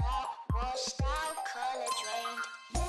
that washed out, color drained.